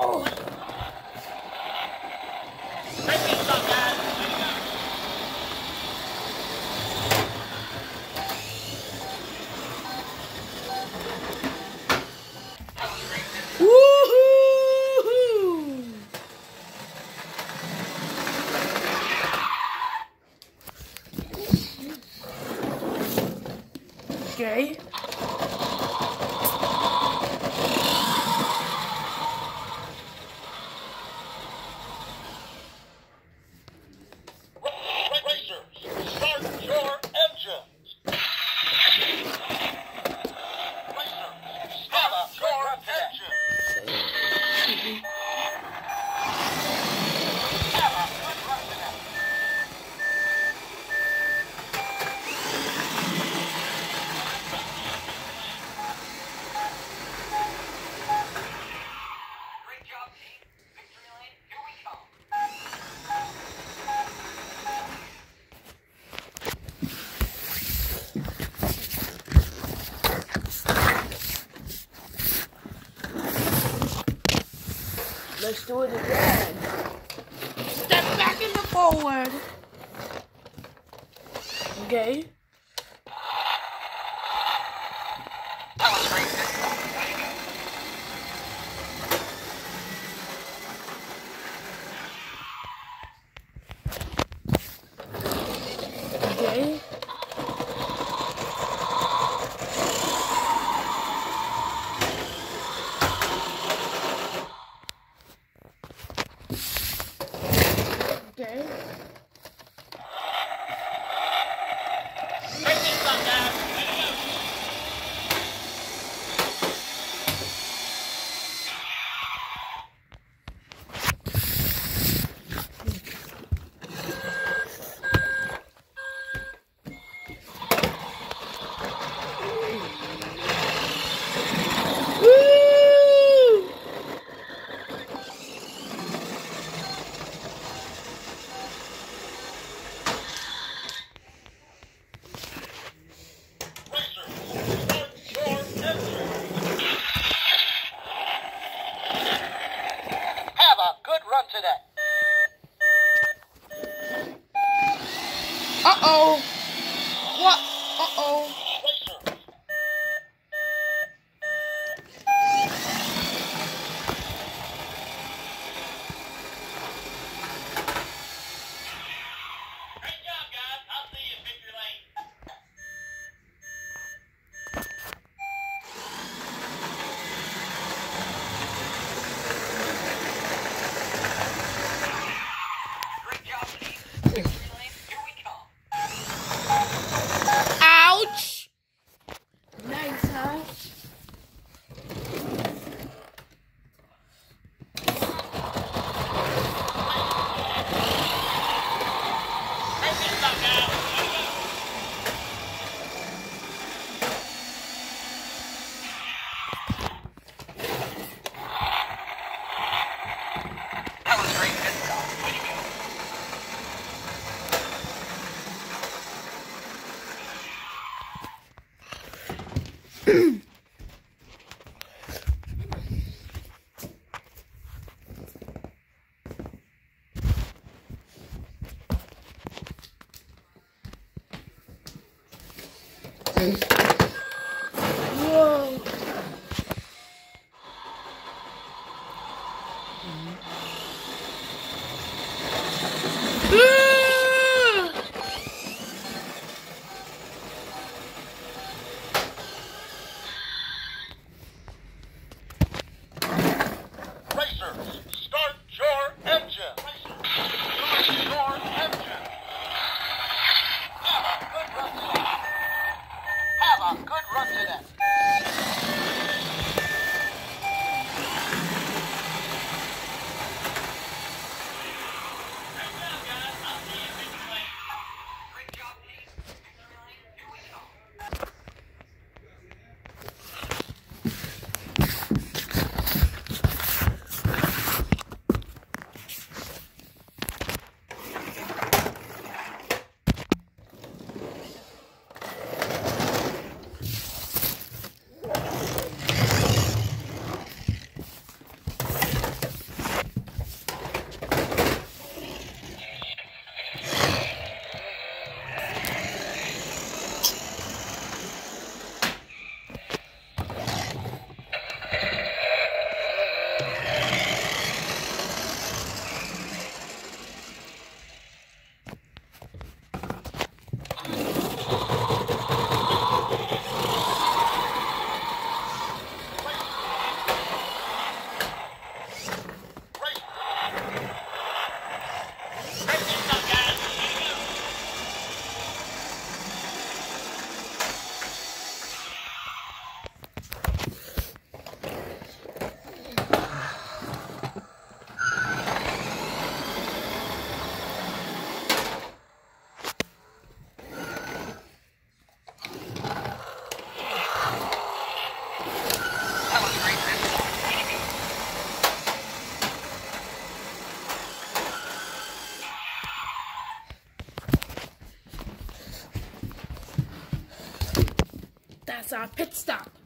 Oh. Okay. Let's do it again. Step back in the forward. Okay. Okay. Jackson. that's our pit stop.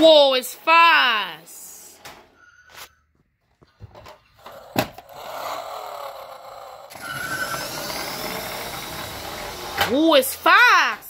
Whoa, it's fast. Whoa, it's fast.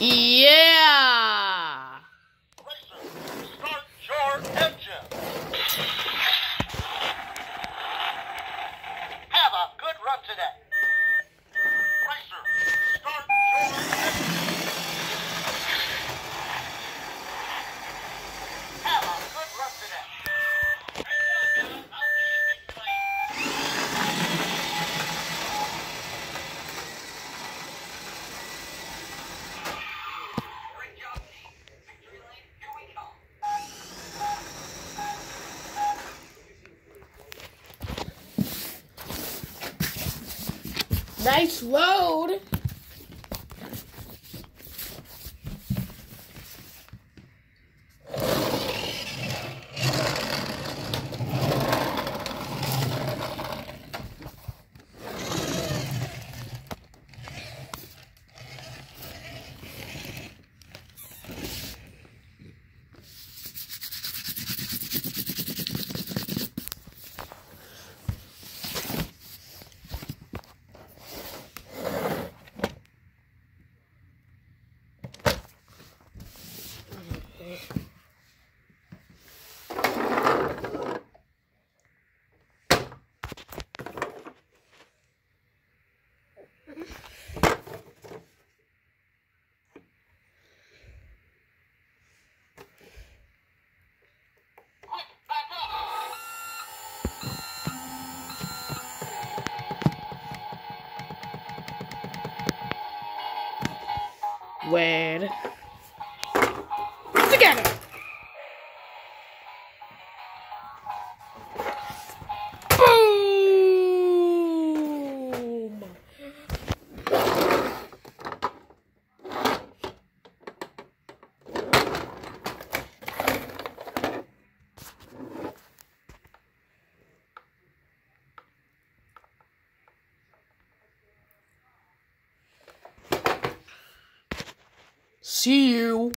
耶。Nice load. When together. See you.